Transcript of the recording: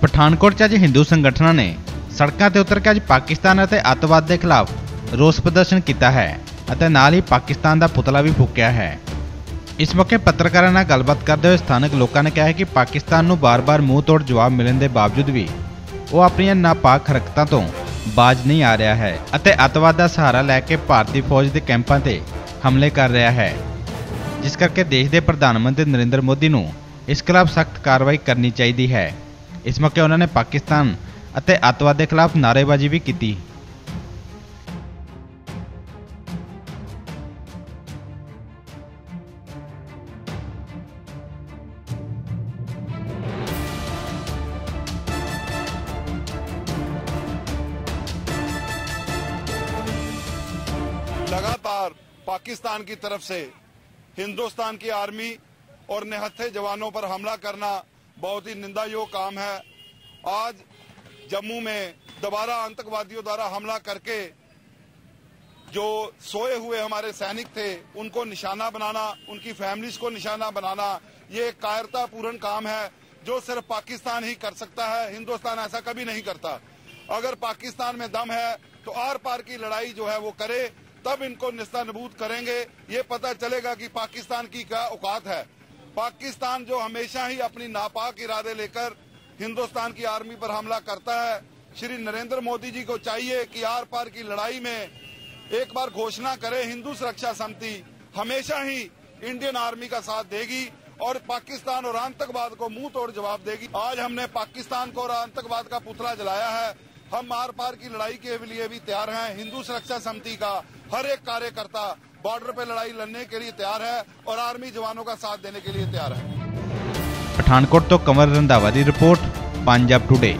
ਪਠਾਨਕੋਟ 'ਚ ਅੱਜ ਹਿੰਦੂ ਸੰਗਠਨਾਂ ਨੇ ਸੜਕਾਂ ਤੇ ਉਤਰ ਕੇ ਅੱਜ ਪਾਕਿਸਤਾਨ ਅਤੇ ਅੱਤਵਾਦ ਦੇ ਖਿਲਾਫ ਰੋਸ ਪ੍ਰਦਰਸ਼ਨ ਕੀਤਾ ਹੈ ਅਤੇ ਨਾਲ ਹੀ ਪਾਕਿਸਤਾਨ ਦਾ ਪੁਤਲਾ ਵੀ ਫੂਕਿਆ ਹੈ। ਇਸ ਮੌਕੇ ਪੱਤਰਕਾਰਾਂ ਨਾਲ ਗੱਲਬਾਤ ਕਰਦੇ ਹੋਏ ਸਥਾਨਕ ਲੋਕਾਂ ਨੇ ਕਿਹਾ ਹੈ ਕਿ ਪਾਕਿਸਤਾਨ ਨੂੰ ਬਾਰ-ਬਾਰ ਮੂੰਹ ਤੋੜ ਜਵਾਬ ਮਿਲਣ ਦੇ ਬਾਵਜੂਦ ਵੀ ਉਹ ਆਪਣੀਆਂ ਨਾਪਾਕ ਹਰਕਤਾਂ ਤੋਂ ਬਾਜ ਨਹੀਂ ਆ ਰਿਹਾ ਹੈ ਅਤੇ ਅੱਤਵਾਦ ਦਾ ਸਹਾਰਾ ਲੈ ਕੇ ਭਾਰਤੀ ਫੌਜ ਦੇ ਕੈਂਪਾਂ ਤੇ ਹਮਲੇ ਕਰ ਰਿਹਾ ਹੈ। ਜਿਸ ਕਰਕੇ ਦੇਸ਼ ਦੇ ਪ੍ਰਧਾਨ ਮੰਤਰੀ ਨਰਿੰਦਰ ਮੋਦੀ ਨੂੰ ਇਸ ਖਿਲਾਫ ਸਖਤ ਕਾਰਵਾਈ ਕਰਨੀ ਚਾਹੀਦੀ ਹੈ ਇਸ ਮੌਕੇ ਉਹਨਾਂ ਨੇ ਪਾਕਿਸਤਾਨ ਅਤੇ ਅੱਤਵਾਦ ਦੇ ਖਿਲਾਫ ਨਾਅਰੇਬਾਜ਼ੀ ਵੀ ਕੀਤੀ लगातार पाकिस्तान की तरफ से हिंदुस्तान की आर्मी और निहत्थे जवानों पर हमला करना बहुत ही निंदा योग काम है। आज जम्मू में दोबारा आतंकवादियों द्वारा हमला करके जो सोए हुए हमारे सैनिक थे, उनको निशाना बनाना, उनकी फैमिलीज़ को निशाना बनाना, ये कायरतापूर्ण काम है जो सिर्फ़ पाकिस्तान ही कर सकता है। हिंदुस्तान ऐसा कभी नहीं करता। अगर पाकिस्तान में दम है तो आर पार की लड़ाई जो है वो करे। तब इनको निस्तानबूद करेंगे। ये पता चलेगा कि पाकिस्तान की क्या औकात है। पाकिस्तान जो हमेशा ही अपनी नापाक इरादे लेकर हिंदुस्तान की आर्मी पर हमला करता है, श्री नरेंद्र मोदी जी को चाहिए कि आर पार की लड़ाई में एक बार घोषणा करे, हिंदू सुरक्षा समिति हमेशा ही इंडियन आर्मी का साथ देगी और पाकिस्तान और आतंकवाद को मुँह तोड़ जवाब देगी। आज हमने पाकिस्तान को और आतंकवाद का पुतला जलाया है। हम मार पार की लड़ाई के लिए भी तैयार हैं। हिंदू सुरक्षा समिति का हर एक कार्यकर्ता बॉर्डर पर लड़ाई लड़ने के लिए तैयार है और आर्मी जवानों का साथ देने के लिए तैयार है। पठानकोट तो कंवर रंधावा रिपोर्ट, पंजाब टुडे।